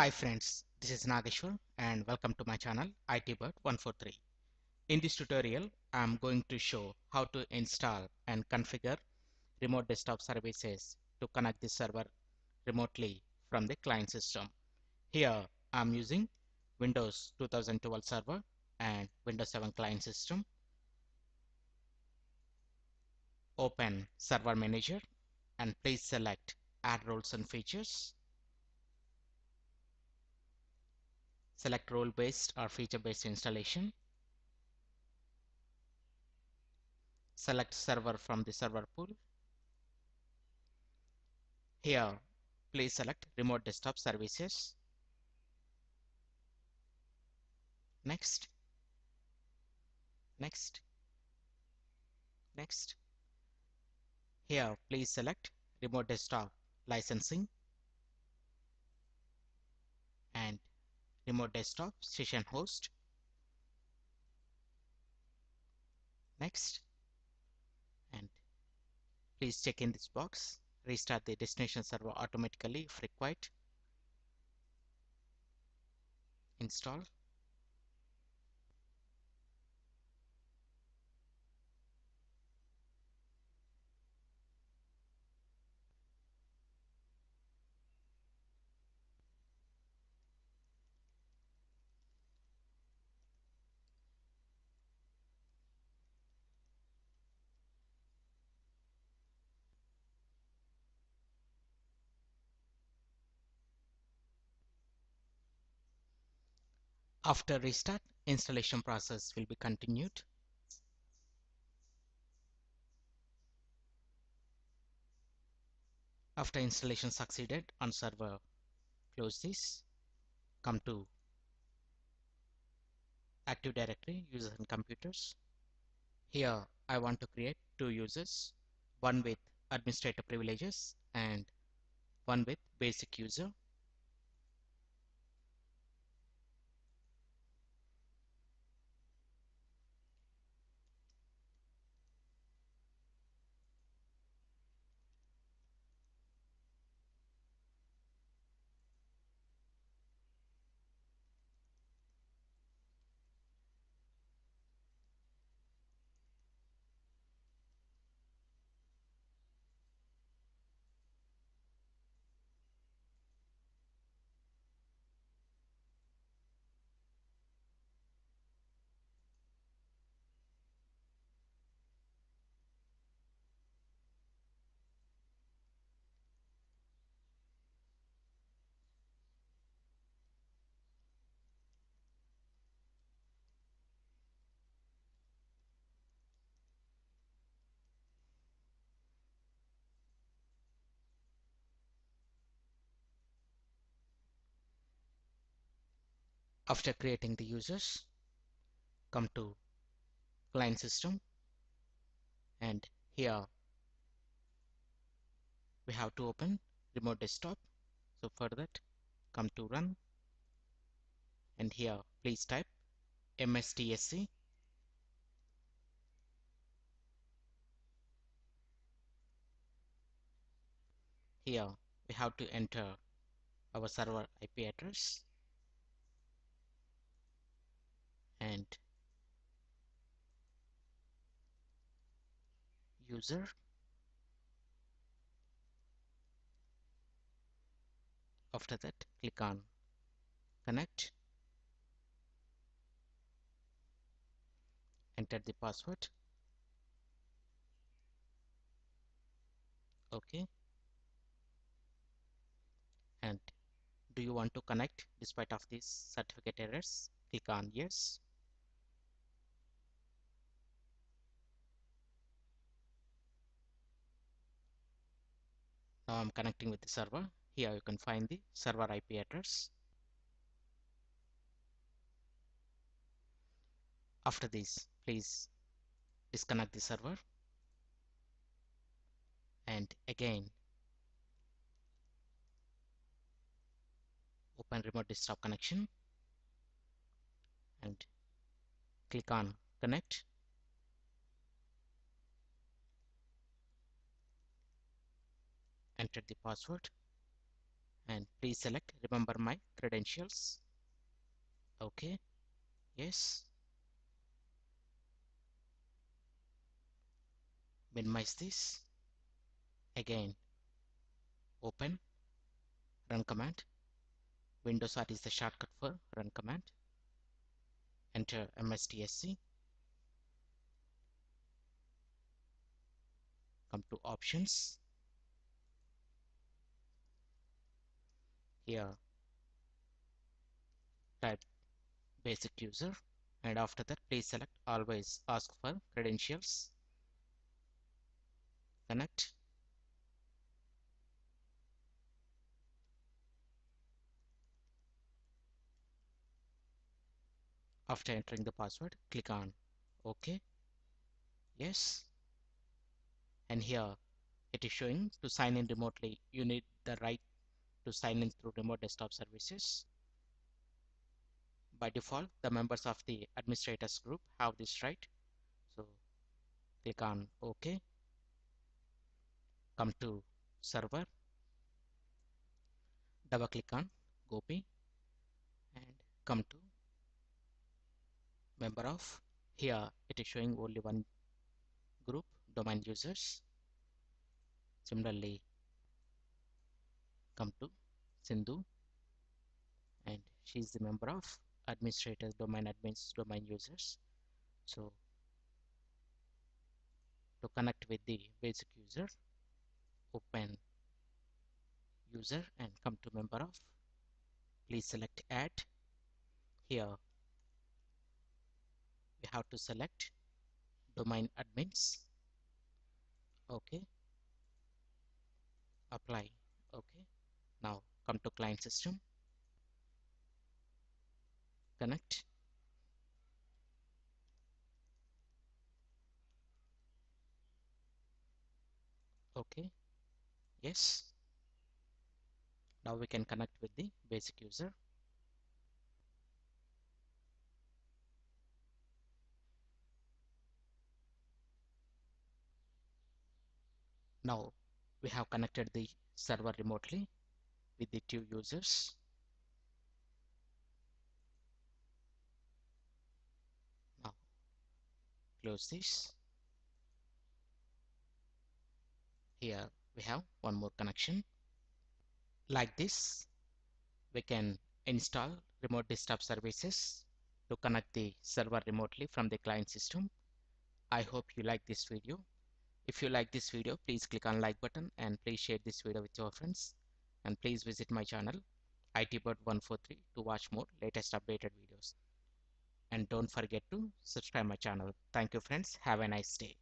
Hi friends, this is Nageshwar and welcome to my channel ITBird143. In this tutorial, I am going to show how to install and configure remote desktop services to connect the server remotely from the client system. Here I am using Windows 2012 Server and Windows 7 client system. Open Server Manager and please select Add Roles and Features Select role-based or feature-based installation. Select server from the server pool. Here, please select remote desktop services. Next. Next. Next. Here, please select remote desktop licensing and remote desktop session host. Next. And please check in this box. Restart the destination server automatically if required. Install After restart, installation process will be continued. After installation succeeded on server, close this, come to Active Directory, users and computers. Here I want to create two users, one with administrator privileges and one with basic user. After creating the users, come to client system and here we have to open remote desktop. So for that, come to run and here please type mstsc here we have to enter our server IP address and user. After that click on connect. Enter the password. Okay. And do you want to connect despite of these certificate errors? Click on yes I'm connecting with the server. Here you can find the server IP address. After this please disconnect the server. And again open remote desktop connection and click on connect enter the password. And please select remember my credentials. Okay yes. Minimize this. Again open run command. Windows R is the shortcut for run command. Enter mstsc come to options here type basic user. And after that please select always ask for credentials. Connect. After entering the password click on ok. Yes. And here it is showing to sign in remotely you need the right to sign in through remote desktop services. By default the members of the administrators group have this right. So click on ok. Come to server. Double click on gopi and come to member of here it is showing only one group domain users. Similarly come to Sindhu. And she is the member of administrators domain admins domain users. So to connect with the basic user open user and come to member of. Please select add. Here we have to select domain admins. Okay. Apply. Okay now come to client system. Connect. Okay. Yes. Now we can connect with the basic user. Now we have connected the server remotely with the two users. Now close this. Here we have one more connection. Like this, we can install remote desktop services to connect the server remotely from the client system. I hope you like this video. If you like this video, please click on like button and please share this video with your friends. And please visit my channel ITbird143 to watch more latest updated videos. And don't forget to subscribe my channel. Thank you friends. Have a nice day.